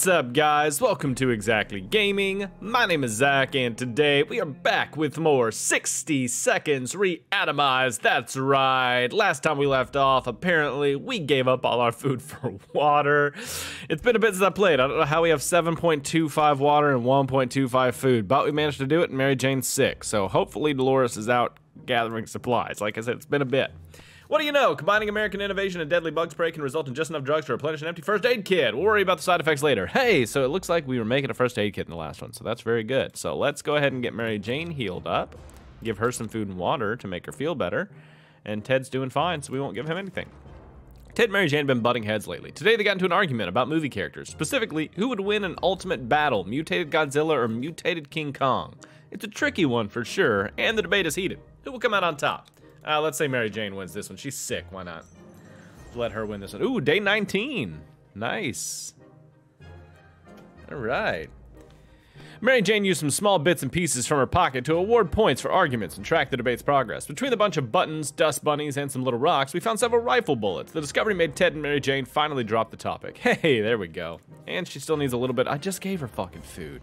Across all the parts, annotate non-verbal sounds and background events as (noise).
What's up, guys? Welcome to ExZackly Gaming. My name is Zach, and today we are back with more 60 Seconds Reatomized. That's right. Last time we left off, apparently we gave up all our food (laughs) for water. It's been a bit since I played. I don't know how we have 7.25 water and 1.25 food, but we managed to do it, and Mary Jane's sick. So hopefully Dolores is out gathering supplies. Like I said, it's been a bit. What do you know? Combining American innovation and deadly bug spray can result in just enough drugs to replenish an empty first aid kit. We'll worry about the side effects later. Hey, so it looks like we were making a first aid kit in the last one, so that's very good. So let's go ahead and get Mary Jane healed up, give her some food and water to make her feel better, and Ted's doing fine, so we won't give him anything. Ted and Mary Jane have been butting heads lately. Today they got into an argument about movie characters, specifically who would win an ultimate battle, mutated Godzilla or mutated King Kong. It's a tricky one for sure, and the debate is heated. Who will come out on top? Uh, let's say Mary Jane wins this one. She's sick. Why not? Let her win this one. Ooh, day 19. Nice. All right. Mary Jane used some small bits and pieces from her pocket to award points for arguments and track the debate's progress. Between a bunch of buttons, dust bunnies, and some little rocks, we found several rifle bullets. The discovery made Ted and Mary Jane finally drop the topic. (laughs) Hey, there we go. And she still needs a little bit. I just gave her fucking food.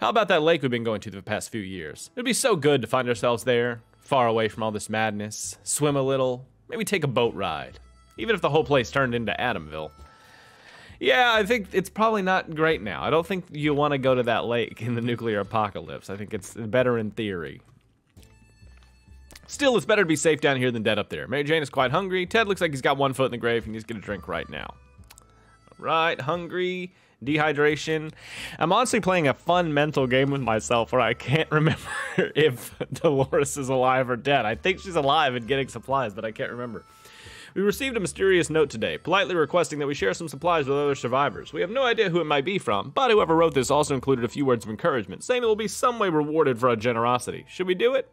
How about that lake we've been going to the past few years? It'd be so good to find ourselves there, far away from all this madness, swim a little, maybe take a boat ride, even if the whole place turned into Adamville. Yeah, I think it's probably not great now. I don't think you want to go to that lake in the nuclear apocalypse. I think it's better in theory. Still, it's better to be safe down here than dead up there. Mary Jane is quite hungry. Ted looks like he's got one foot in the grave and he's gonna drink right now. Right, hungry dehydration. I'm honestly playing a fun mental game with myself where I can't (laughs) remember if Dolores is alive or dead. I think she's alive and getting supplies, but I can't remember. We received a mysterious note today, politely requesting that we share some supplies with other survivors. We have no idea who it might be from, but whoever wrote this also included a few words of encouragement, saying it will be some way rewarded for our generosity. Should we do it?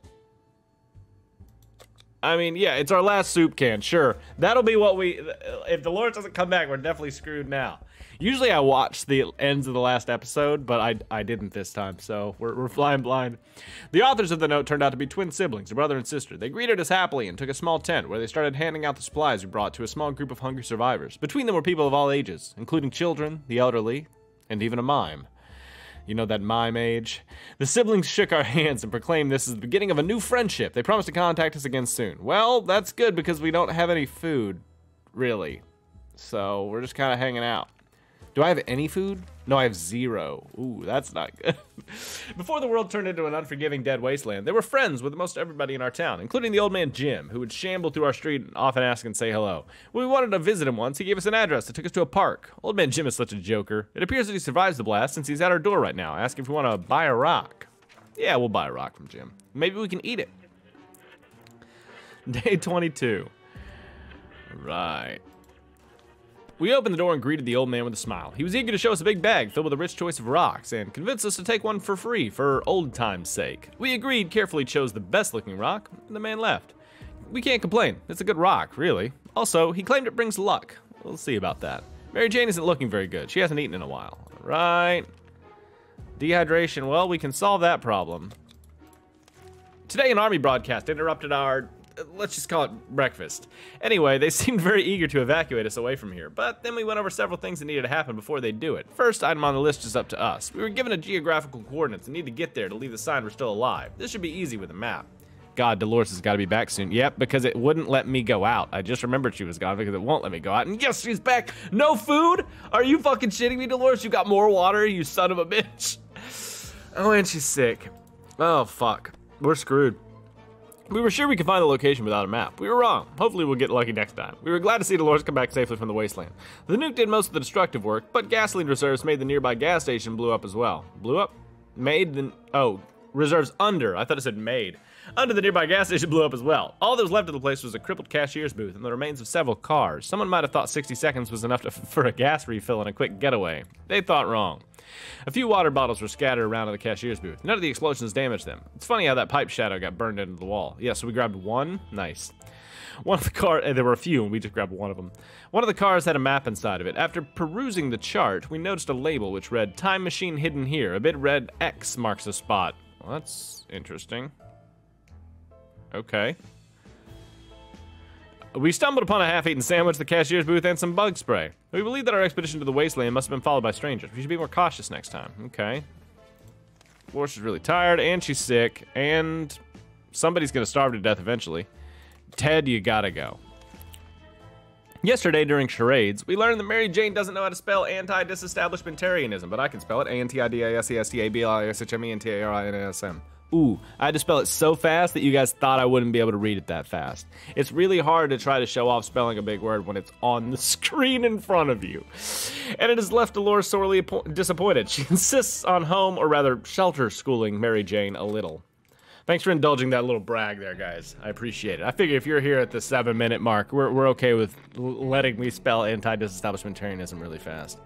I mean, yeah, it's our last soup can, sure. That'll be what we... If Dolores doesn't come back, we're definitely screwed now. Usually I watch the ends of the last episode, but I, I didn't this time, so we're, we're flying blind. The authors of the note turned out to be twin siblings, a brother and sister. They greeted us happily and took a small tent where they started handing out the supplies we brought to a small group of hungry survivors. Between them were people of all ages, including children, the elderly, and even a mime. You know that mime age? The siblings shook our (laughs) hands and proclaimed this is the beginning of a new friendship. They promised to contact us again soon. Well, that's good because we don't have any food, really. So we're just kind of hanging out. Do I have any food? No, I have zero. Ooh, that's not good. (laughs) Before the world turned into an unforgiving dead wasteland, they were friends with most everybody in our town, including the old man Jim, who would shamble through our street and often ask and say hello. When we wanted to visit him once, he gave us an address that took us to a park. Old man Jim is such a joker. It appears that he survives the blast since he's at our door right now, asking if we want to buy a rock. Yeah, we'll buy a rock from Jim. Maybe we can eat it. (laughs) Day 22. Right. We opened the door and greeted the old man with a smile. He was eager to show us a big bag filled with a rich choice of rocks and convinced us to take one for free for old time's sake. We agreed, carefully chose the best looking rock, and the man left. We can't complain. It's a good rock, really. Also, he claimed it brings luck. We'll see about that. Mary Jane isn't looking very good. She hasn't eaten in a while. Right. Dehydration. Well, we can solve that problem. Today, an army broadcast interrupted our let's just call it breakfast. Anyway, they (laughs) seemed very eager to evacuate us away from here, but then we went over several things that needed to happen before they'd do it. First item on the list is up to us. We were given a geographical coordinates and need to get there to leave the sign we're still alive. This should be easy with a map. God, Dolores has got to be back soon. Yep, because it wouldn't let me go out. I just remembered she was gone because it won't let me go out. And yes, she's back. No food? Are you fucking shitting me, Dolores? You got more water, you son of a bitch. (laughs) Oh, and she's sick. Oh, fuck. We're screwed. We were sure we could find the location without a map. We were wrong. Hopefully we'll get lucky next time. We were glad to see Dolores come back safely from the wasteland. The nuke did most of the destructive work, but gasoline reserves made the nearby gas station blew up as well. Blew up? Made the... Oh, reserves under. I thought it said made. Under the nearby gas station blew up as well. All that was left of the place was a crippled cashier's booth and the remains of several cars. Someone might have thought 60 seconds was enough to, (laughs) for a gas refill and a quick getaway. They thought wrong. A few water bottles were scattered around in the cashier's booth. None of the explosions damaged them. It's funny how that pipe shadow got burned into the wall. Yeah, so we grabbed one. Nice. One of the cars, uh, there were a few, and we just grabbed one of them. One of the cars had a map inside of it. After perusing the chart, we noticed a label which read, Time Machine Hidden Here. A bit red X marks the spot. Well, that's interesting. Okay. We stumbled upon a half-eaten sandwich, the cashier's booth, and some bug spray. We believe that our expedition to the wasteland must have been followed by strangers. We should be more cautious next time. Okay. Dolores is really tired, and she's sick, and somebody's gonna starve to death eventually. Ted, you gotta go. Yesterday during charades, we learned that Mary Jane doesn't know how to spell anti-disestablishmentarianism, but I can spell it A-N-T-I-D-I-S-E-S-T-A-B-L-I-S-H-M-E-N-T-A-R-I-N-A-S-M. Ooh, I had to spell it so fast that you guys thought I wouldn't be able to read it that fast. It's really hard to try to show off spelling a big word when it's on the (laughs) screen in front of you. And it has left Dolores sorely disappointed. She (laughs) insists on home, or rather shelter schooling Mary Jane a little. Thanks for indulging that little brag there, guys. I appreciate it. I figure if you're here at the seven minute mark, we're, we're okay with letting me spell anti-disestablishmentarianism really fast.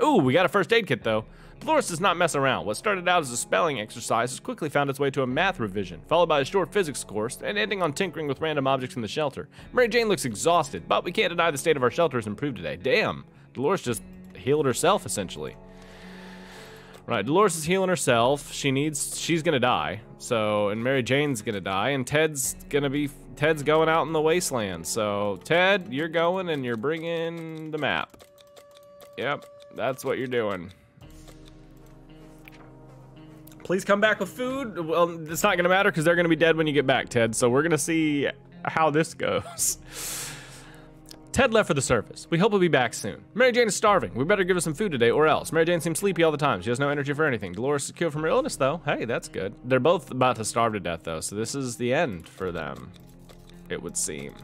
Ooh, we got a first aid kit though. Dolores does not mess around. What started out as a spelling exercise has quickly found its way to a math revision, followed by a short physics course, and ending on tinkering with random objects in the shelter. Mary Jane looks exhausted, but we can't deny the state of our shelter has improved today. Damn, Dolores just healed herself, essentially. Right, Dolores is healing herself. She needs, she's gonna die. So, and Mary Jane's gonna die, and Ted's gonna be, Ted's going out in the wasteland. So, Ted, you're going and you're bringing the map. Yep, that's what you're doing. Please come back with food. Well, it's not gonna matter because they're gonna be dead when you get back, Ted. So we're gonna see how this goes. Ted left for the surface. We hope he'll be back soon. Mary Jane is starving. We better give her some food today or else. Mary Jane seems sleepy all the time. She has no energy for anything. Dolores is cured from her illness though. Hey, that's good. They're both about to starve to death though, so this is the end for them, it would seem.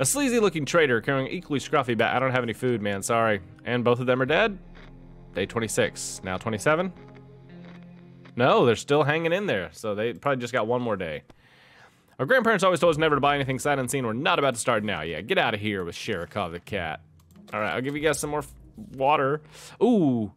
A sleazy looking trader carrying equally scruffy bat. I don't have any food, man, sorry. And both of them are dead? Day 26. Now 27? No, they're still hanging in there. So they probably just got one more day. Our grandparents always told us never to buy anything sight unseen. We're not about to start now. Yeah, get out of here with Sherikov the cat. All right, I'll give you guys some more water. Ooh,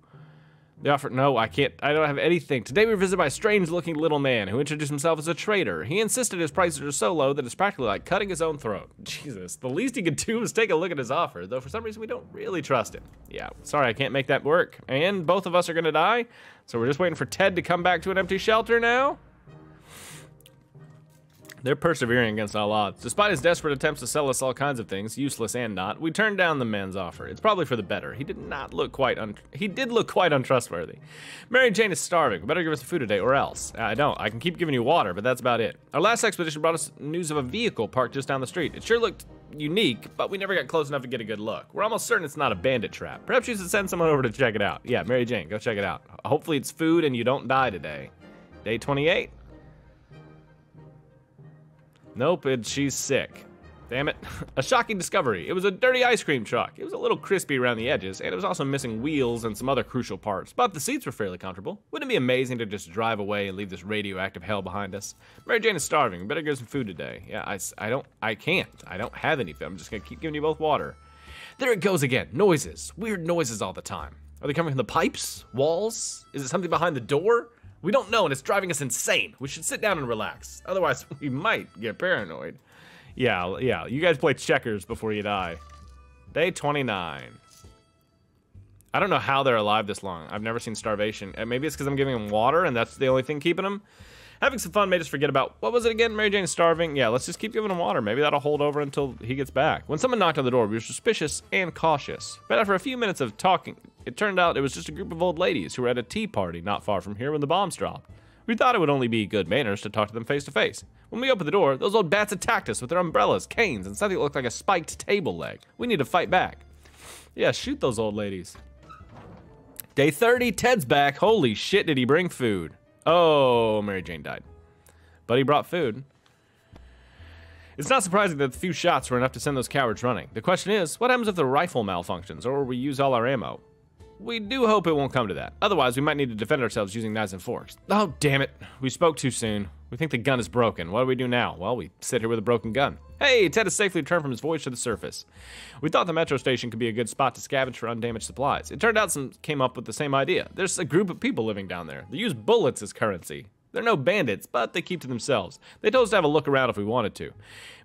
they offered, no, I can't, I don't have anything. Today we were visited by a strange looking little man who introduced himself as a trader. He insisted his prices are so low that it's practically like cutting his own throat. (laughs) Jesus, the least he could do was take a look at his offer, though for some reason we don't really trust him. Yeah, sorry, I can't make that work. And both of us are gonna die, so we're just waiting for Ted to come back to an empty shelter now? They're persevering against all odds. Despite his desperate attempts to sell us all kinds of things, useless and not, we turned down the man's offer. It's probably for the better. He did not look quite un he did look quite untrustworthy. Mary Jane is starving. Better give us food today, or else. I don't. I can keep giving you water, but that's about it. Our last expedition brought us news of a vehicle parked just down the street. It sure looked unique, but we never got close enough to get a good look. We're almost certain it's not a bandit trap. Perhaps you should send someone over to check it out. Yeah, Mary Jane, go check it out. Hopefully it's food and you don't die today. Day 28. Nope, and she's sick. Damn it. (laughs) a shocking discovery. It was a dirty ice cream truck. It was a little crispy around the edges, and it was also missing wheels and some other crucial parts, but the seats were fairly comfortable. Wouldn't it be amazing to just drive away and leave this radioactive hell behind us? Mary Jane is starving. We better get some food today. Yeah, I, I don't, I can't. I don't have anything. I'm just gonna keep giving you both water. There it goes again. Noises. Weird noises all the time. Are they coming from the pipes? Walls? Is it something behind the door? We don't know, and it's driving us insane. We should sit down and relax. Otherwise, (laughs) we might get paranoid. Yeah, yeah. You guys play checkers before you die. Day 29. I don't know how they're alive this long. I've never seen starvation. Maybe it's because I'm giving them water, and that's the only thing keeping them. Having some fun made us forget about, what was it again? Mary Jane starving? Yeah, let's just keep giving him water. Maybe that'll hold over until he gets back. When someone knocked on the door, we were suspicious and cautious. But after a few minutes of talking, it turned out it was just a group of old ladies who were at a tea party not far from here when the bombs dropped. We thought it would only be good manners to talk to them face to face. When we opened the door, those old bats attacked us with their umbrellas, canes, and something that looked like a spiked table leg. We need to fight back. Yeah, shoot those old ladies. Day 30, Ted's back. Holy shit, did he bring food? Oh, Mary Jane died but he brought food. It's not surprising that the few shots were enough to send those cowards running. The question is, what happens if the rifle malfunctions, or we use all our ammo? We do hope it won't come to that. Otherwise, we might need to defend ourselves using knives and forks. Oh, damn it. We spoke too soon. We think the gun is broken. What do we do now? Well, we sit here with a broken gun. Hey, Ted has safely returned from his voyage to the surface. We thought the metro station could be a good spot to scavenge for undamaged supplies. It turned out some came up with the same idea. There's a group of people living down there. They use bullets as currency. They're no bandits, but they keep to themselves. They told us to have a look around if we wanted to.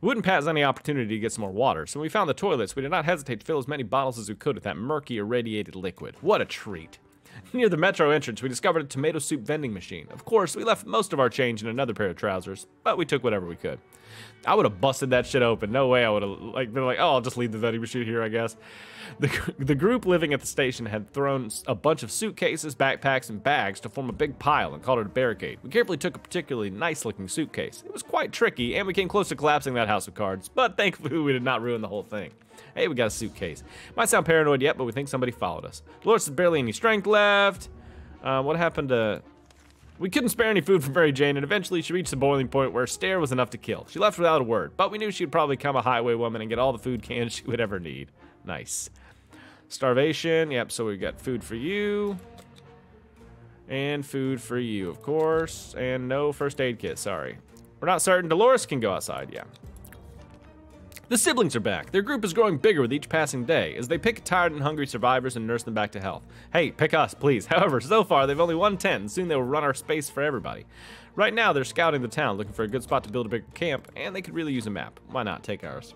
We wouldn't pass any opportunity to get some more water, so when we found the toilets, we did not hesitate to fill as many bottles as we could with that murky, irradiated liquid. What a treat. (laughs) Near the metro entrance, we discovered a tomato soup vending machine. Of course, we left most of our change in another pair of trousers, but we took whatever we could. I would have busted that shit open. No way I would have like been like, oh, I'll just leave the vending machine here, I guess. The, the group living at the station had thrown a bunch of suitcases, backpacks, and bags to form a big pile and called it a barricade. We carefully took a particularly nice-looking suitcase. It was quite tricky, and we came close to collapsing that house of cards, but thankfully (laughs) we did not ruin the whole thing. Hey, we got a suitcase. Might sound paranoid yet, but we think somebody followed us. Dolores has barely any strength left. Uh, what happened to... We couldn't spare any food from Mary Jane, and eventually she reached the boiling point where stare was enough to kill. She left without a word, but we knew she'd probably become a highway woman and get all the food cans (laughs) she would ever need. Nice. Starvation, yep, so we've got food for you. And food for you, of course. And no first aid kit, sorry. We're not certain. Dolores can go outside, yeah. The siblings are back. Their group is growing bigger with each passing day as they pick tired and hungry survivors and nurse them back to health. Hey, pick us, please. (laughs) However, so far they've only won 10, and soon they will run our space for everybody. Right now, they're scouting the town, looking for a good spot to build a bigger camp, and they could really use a map. Why not? Take ours.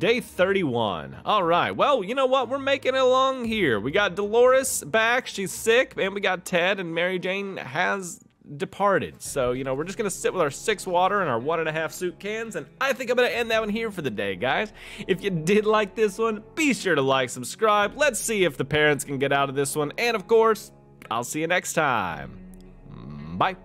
Day 31. All right. Well, you know what? We're making it along here. We got Dolores back. She's sick. And we got Ted and Mary Jane has departed. So, you know, we're just to sit with our six water and our one and a half soup cans. And I think I'm to end that one here for the day, guys. If you did like this one, be sure to like, subscribe. Let's see if the parents can get out of this one. And of course, I'll see you next time. Bye.